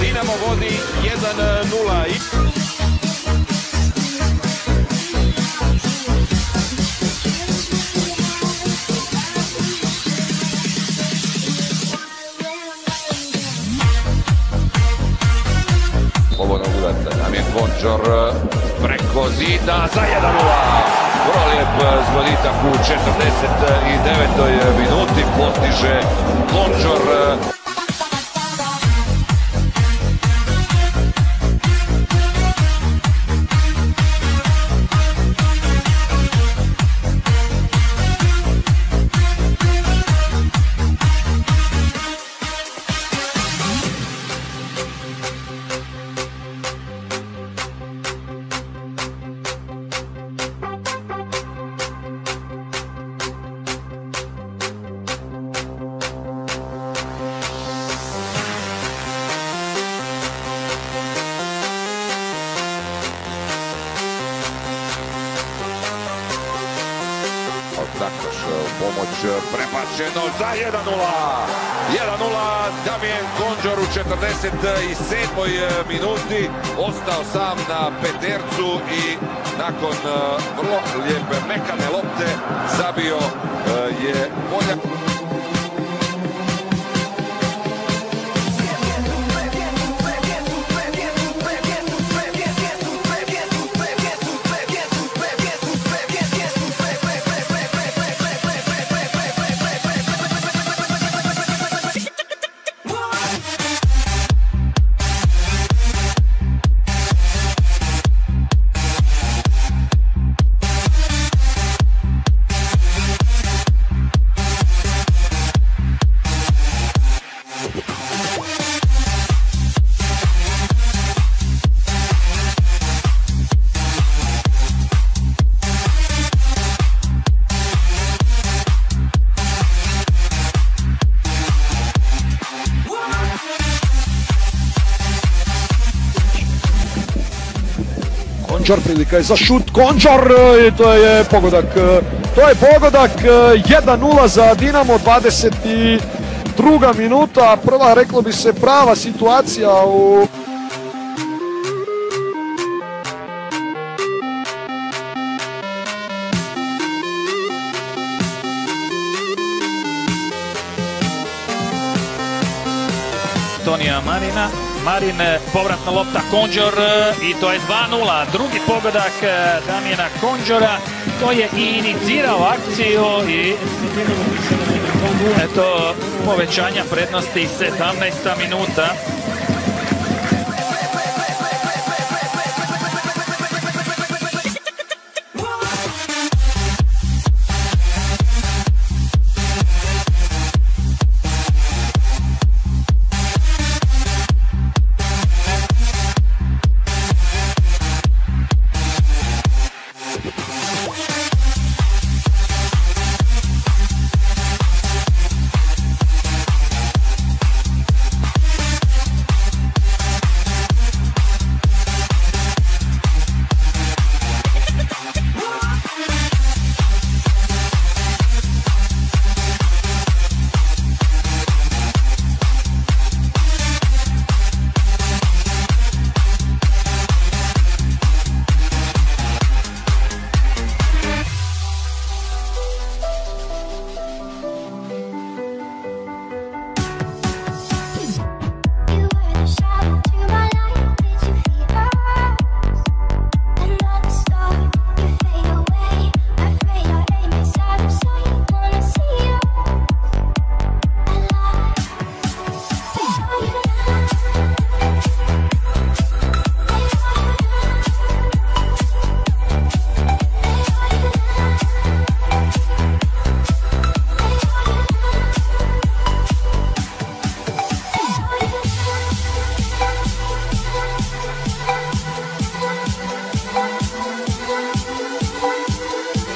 Dinamo vodi 1-0. I- slobodnog udarca. Damjan Končor preko zida za 1-0. Vrlo lijep zgoditak u 49. minuti postiže Končor. Prebačeno za 1-0. 1-0 Damien Konđor u 47. minuti ostao sam na petercu i nakon eh, vrlo lijepe mekane lopte zabio eh, je Poljak. Končar prilika je za šut, Končar i to je pogodak. To je pogodak 1-0 za Dinamo, 22. minuta, prva reklo bi se prava situacija u Marin, eh, povratna lopta Konđor eh, i to je 2-0. Drugi pogodak eh, Damjena Konđora. To je i inicirao akciju i eto povećanja prednosti 17. minuta.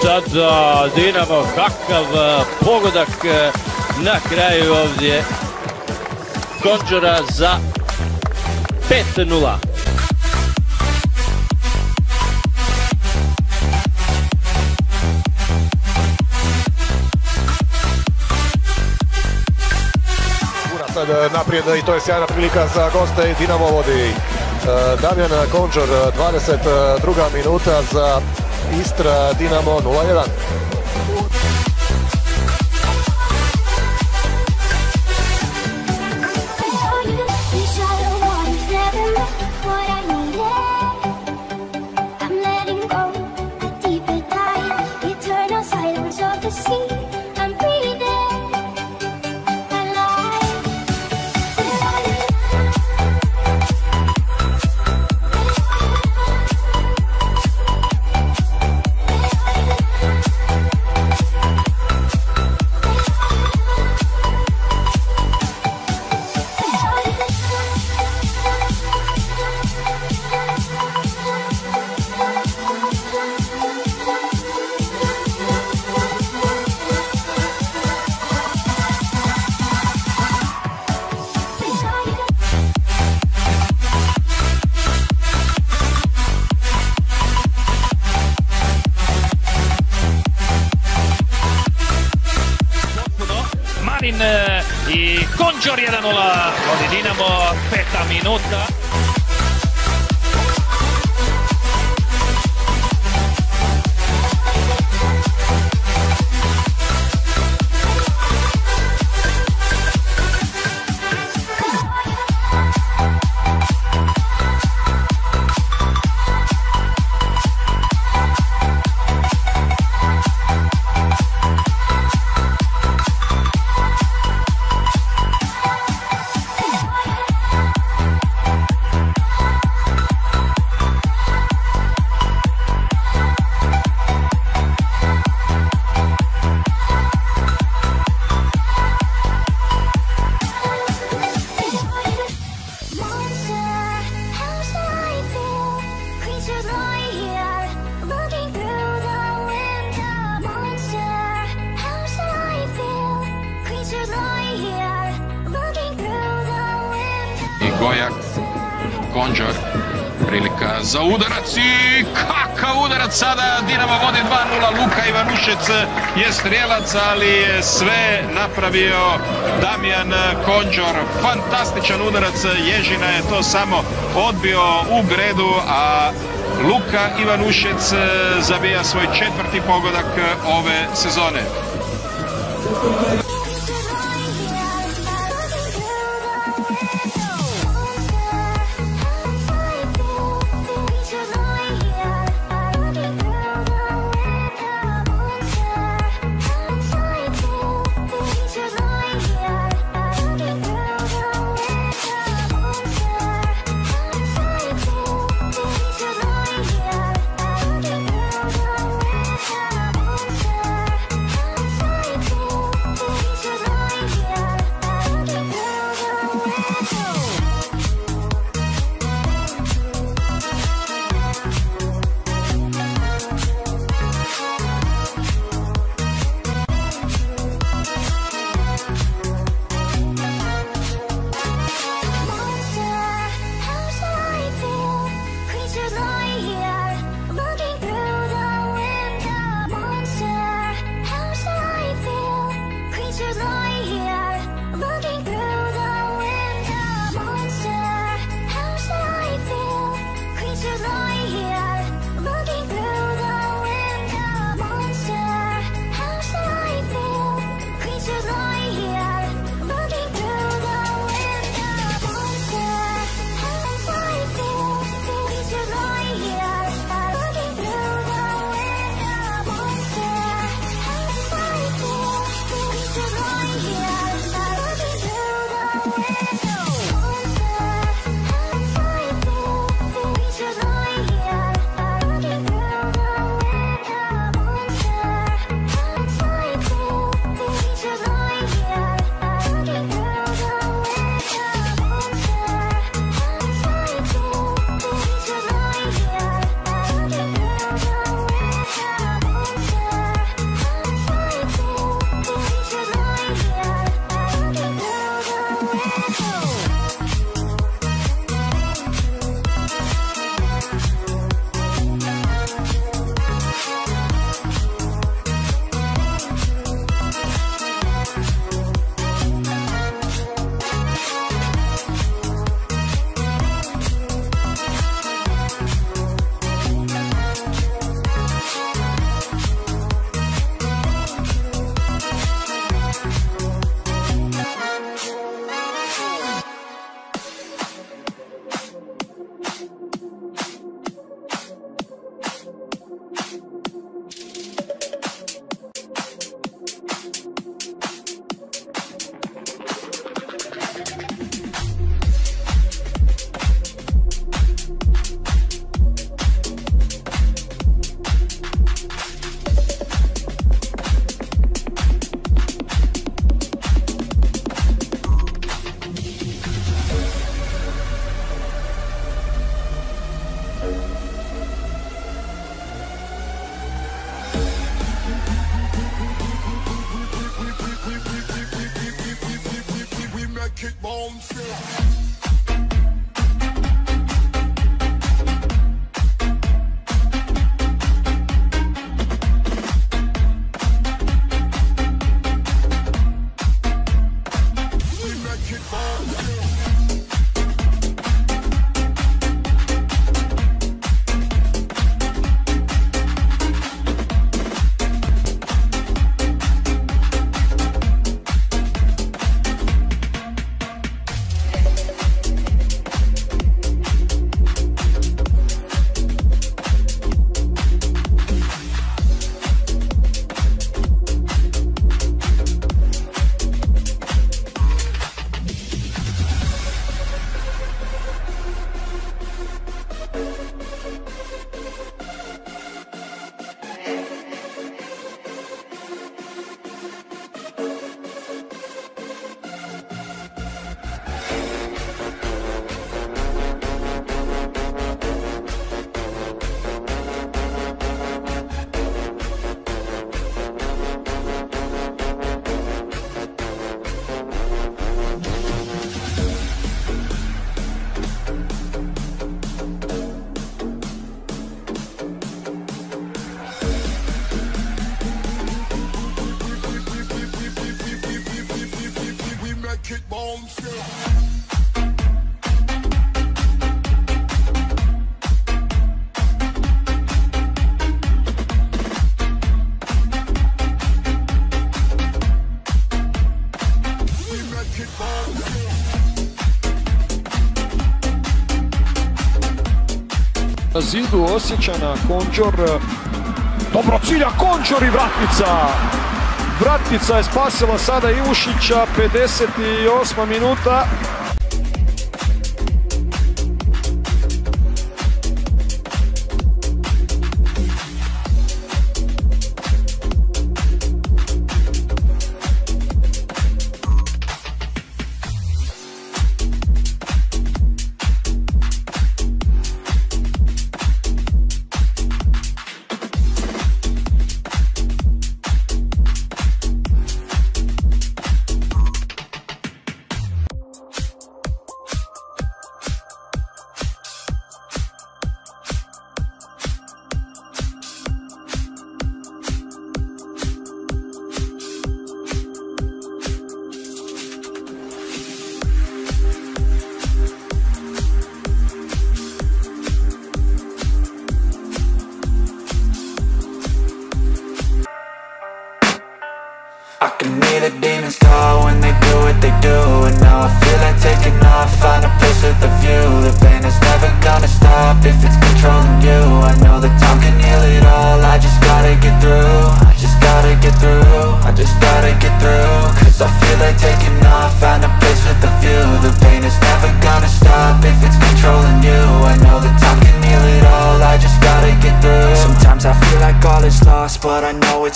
Sada Dinamo, kakav pogodak na kraju ovdje Konđora za 5-0. sad naprijed i to je sjajna prilika za goste i Dinamo vodi. Damjan Končor, 22. minuta za Istra Dinamo 0-1. Marin i Konđor 1-0 vodi Dinamo, peta minuta. Udarac i kakav udarac sada, Dinamo vodi 2-0, Luka Ivanušec je strijelac, ali je sve napravio Damjan Konđor, fantastičan udarac, Ježina je to samo odbio u gredu, a Luka Ivanušec zabija svoj četvrti pogodak ove sezone. Zidu Osjećana, Konđor, dobro cilja Konđor i vratnica. Vratnica je spasila sada Ivušića, 58. minuta.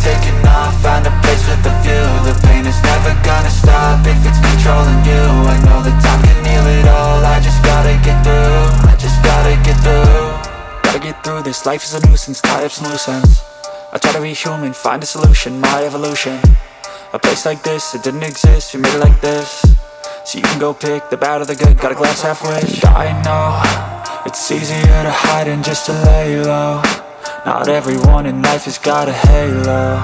taking off, find a place with a view. The pain is never gonna stop if it's controlling you. I know that time can heal it all, I just gotta get through I just gotta get through. Gotta get through this, life is a nuisance, tie up some loose ends I try to be human, find a solution, my evolution. A place like this, it didn't exist, we made it like this. So you can go pick the bad or the good, got a glass halfway I know, it's easier to hide than just to lay low Not everyone in life has got a halo.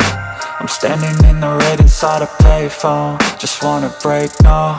I'm standing in the red inside a payphone. Just wanna break, no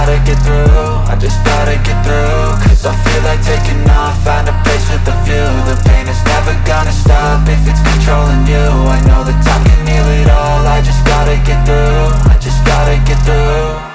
gotta get through, I just gotta get through. Cause I feel like taking off, find a place with a view. The pain is never gonna stop if it's controlling you. I know that time can heal it all, I just gotta get through. I just gotta get through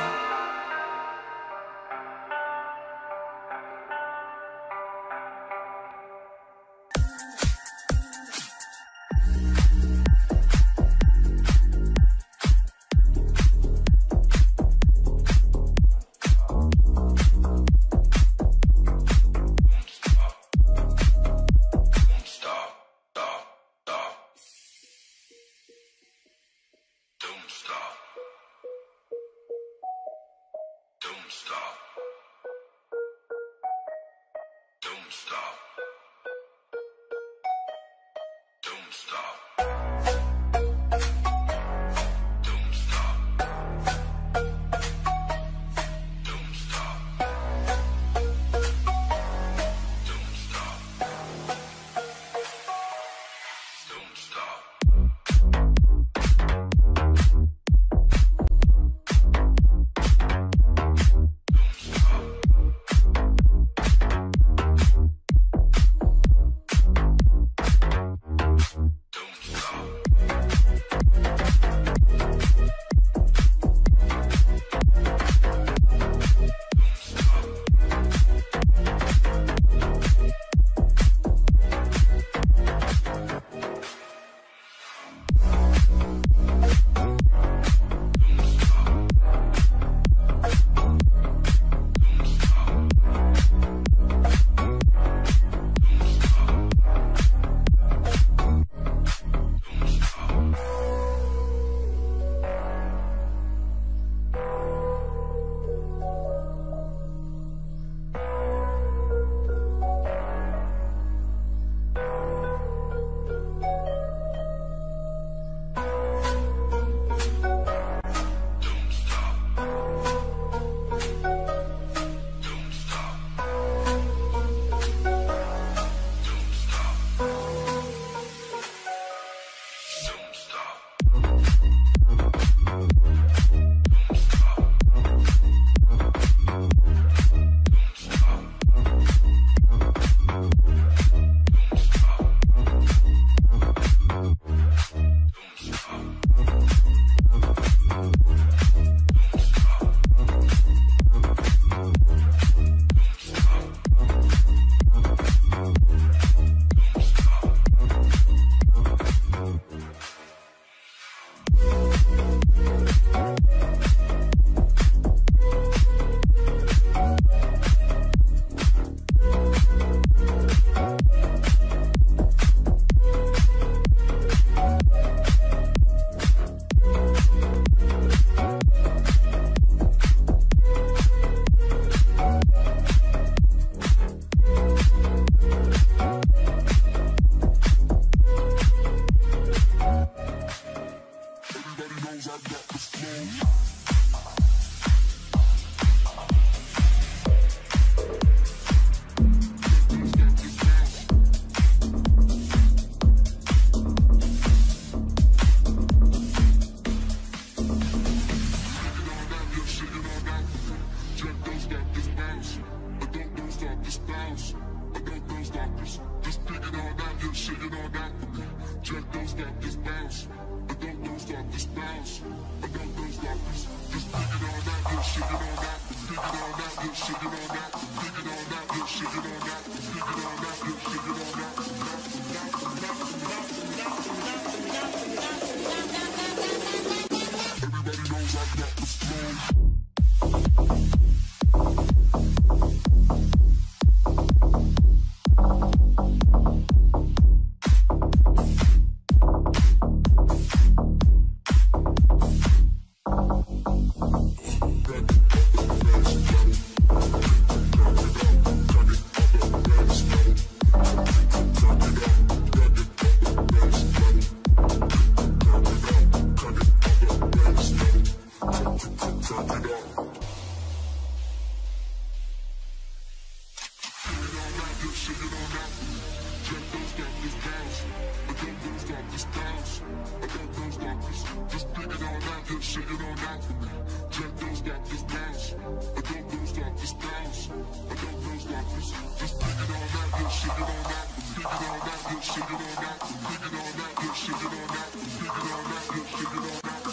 all night, good shit, it all night for me. Jack don't stop this bounce. I don't don't stop this bounce. I don't don't stop this. Just pick it all night, good shit, it all night for me. Pick it all night, good shit, it all night for me. Pick it all night, good shit, it all night for me. Pick it all night, good shit, it all night.